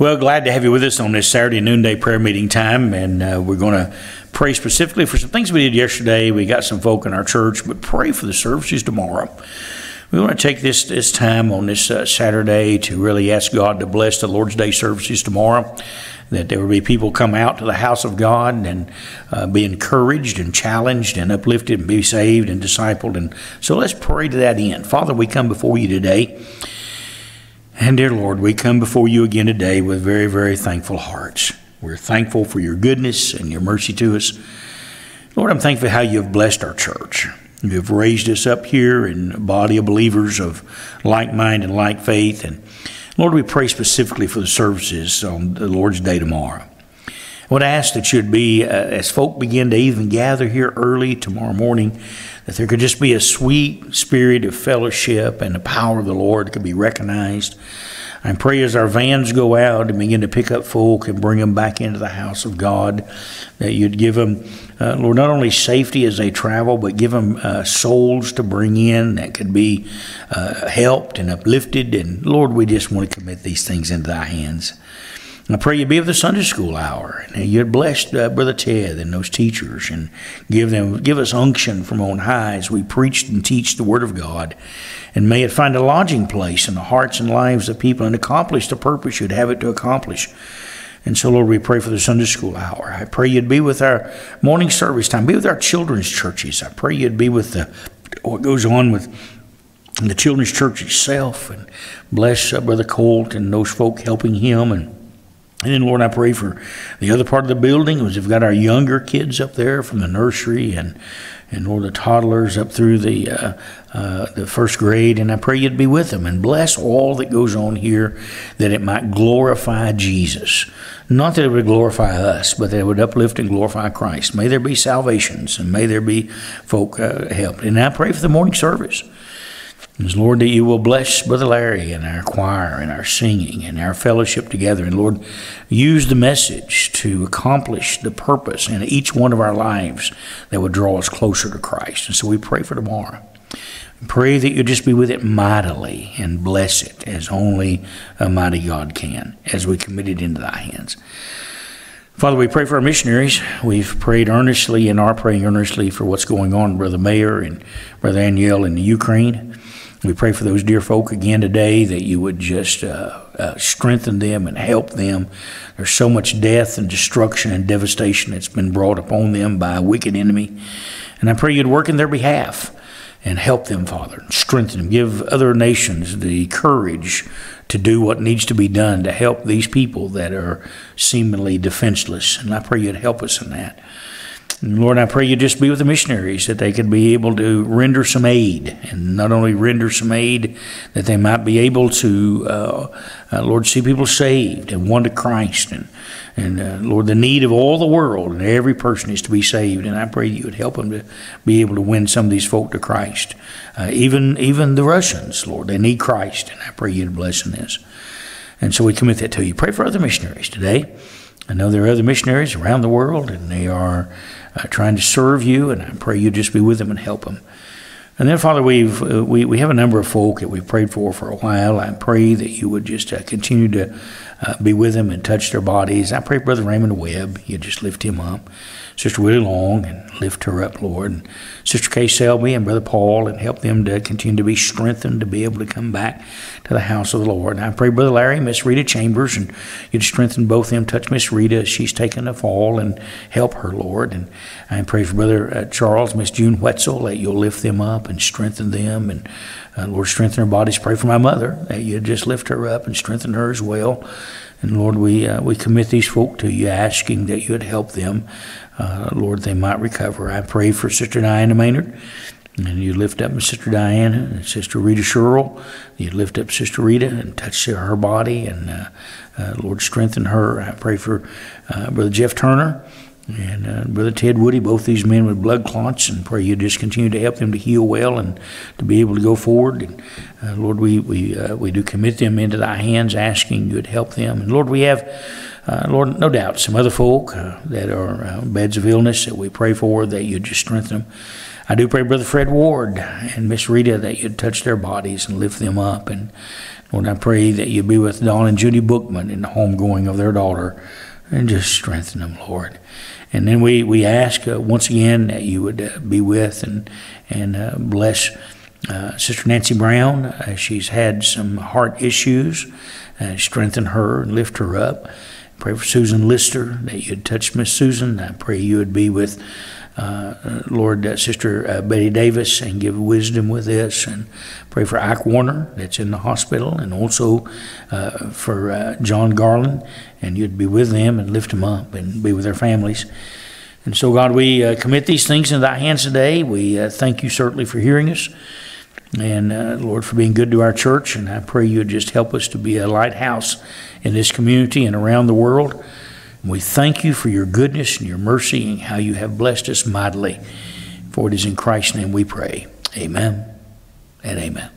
Well, glad to have you with us on this Saturday noonday prayer meeting time, and uh, we're going to pray specifically for some things we did yesterday. We got some folk in our church, but pray for the services tomorrow. We want to take this this time on this uh, Saturday to really ask God to bless the Lord's Day services tomorrow. That there will be people come out to the house of God and uh, be encouraged and challenged and uplifted and be saved and discipled. And so let's pray to that end. Father, we come before you today. And dear Lord, we come before you again today with very, very thankful hearts. We're thankful for your goodness and your mercy to us. Lord, I'm thankful how you have blessed our church. You have raised us up here in a body of believers of like mind and like faith. And Lord, we pray specifically for the services on the Lord's Day tomorrow. I would ask that you'd be, uh, as folk begin to even gather here early tomorrow morning, that there could just be a sweet spirit of fellowship and the power of the Lord could be recognized. I pray as our vans go out and begin to pick up folk and bring them back into the house of God, that you'd give them, uh, Lord, not only safety as they travel, but give them uh, souls to bring in that could be uh, helped and uplifted. And Lord, we just want to commit these things into thy hands. I pray you be with the Sunday school hour, and you'd bless uh, Brother Ted and those teachers, and give them give us unction from on high as we preach and teach the Word of God, and may it find a lodging place in the hearts and lives of people and accomplish the purpose you'd have it to accomplish. And so, Lord, we pray for the Sunday school hour. I pray you'd be with our morning service time, be with our children's churches. I pray you'd be with the what goes on with the children's church itself, and bless uh, Brother Colt and those folk helping him and and then, Lord, I pray for the other part of the building. We've got our younger kids up there from the nursery and, and Lord, the toddlers up through the, uh, uh, the first grade. And I pray you'd be with them and bless all that goes on here that it might glorify Jesus. Not that it would glorify us, but that it would uplift and glorify Christ. May there be salvations and may there be folk uh, helped. And I pray for the morning service. Lord, that you will bless Brother Larry and our choir and our singing and our fellowship together. And Lord, use the message to accomplish the purpose in each one of our lives that would draw us closer to Christ. And so we pray for tomorrow. Pray that you'll just be with it mightily and bless it as only a mighty God can as we commit it into thy hands. Father, we pray for our missionaries. We've prayed earnestly and are praying earnestly for what's going on, Brother Mayer and Brother Aniel in the Ukraine. We pray for those dear folk again today that you would just uh, uh, strengthen them and help them. There's so much death and destruction and devastation that's been brought upon them by a wicked enemy. And I pray you'd work in their behalf and help them, Father. Strengthen them. Give other nations the courage to do what needs to be done to help these people that are seemingly defenseless. And I pray you'd help us in that. Lord, I pray you just be with the missionaries that they could be able to render some aid, and not only render some aid, that they might be able to, uh, uh, Lord, see people saved and won to Christ, and and uh, Lord, the need of all the world and every person is to be saved, and I pray you would help them to be able to win some of these folk to Christ, uh, even even the Russians, Lord, they need Christ, and I pray you to bless in this, and so we commit that to you. Pray for other missionaries today. I know there are other missionaries around the world, and they are uh, trying to serve you, and I pray you just be with them and help them. And then, Father, we've, uh, we, we have a number of folk that we've prayed for for a while. I pray that you would just uh, continue to uh, be with them and touch their bodies. I pray, Brother Raymond Webb, you just lift him up. Sister Willie Long, and lift her up, Lord. And Sister Kay Selby and Brother Paul, and help them to continue to be strengthened to be able to come back to the house of the Lord. And I pray, Brother Larry, Miss Rita Chambers, and you'd strengthen both them. Touch Miss Rita she's taken a fall and help her, Lord. And I pray for Brother uh, Charles, Miss June Wetzel, that you'll lift them up and strengthen them. And uh, Lord, strengthen her bodies. Pray for my mother, that you just lift her up and strengthen her as well. And Lord, we, uh, we commit these folk to you, asking that you would help them uh, Lord, they might recover. I pray for Sister Diana Maynard. And you lift up Sister Diana and Sister Rita Sherrill. You lift up Sister Rita and touch her body. And uh, uh, Lord, strengthen her. I pray for uh, Brother Jeff Turner and uh, Brother Ted Woody, both these men with blood clots, and pray you just continue to help them to heal well and to be able to go forward. And uh, Lord, we we uh, we do commit them into Thy hands, asking you to help them. And Lord, we have. Uh, Lord, no doubt, some other folk uh, that are uh, beds of illness that we pray for, that you just strengthen them. I do pray, Brother Fred Ward and Miss Rita, that you'd touch their bodies and lift them up. And Lord, I pray that You'd be with Don and Judy Bookman in the homegoing of their daughter and just strengthen them, Lord. And then we, we ask uh, once again that you would uh, be with and, and uh, bless uh, Sister Nancy Brown. Uh, she's had some heart issues. Uh, strengthen her and lift her up. Pray for Susan Lister that you'd touch Miss Susan. I pray you would be with uh, Lord uh, Sister uh, Betty Davis and give wisdom with this. And pray for Ike Warner that's in the hospital, and also uh, for uh, John Garland. And you'd be with them and lift them up and be with their families. And so, God, we commit these things into thy hands today. We thank you certainly for hearing us. And uh, Lord, for being good to our church. And I pray you would just help us to be a lighthouse in this community and around the world. We thank you for your goodness and your mercy and how you have blessed us mightily. For it is in Christ's name we pray. Amen and amen.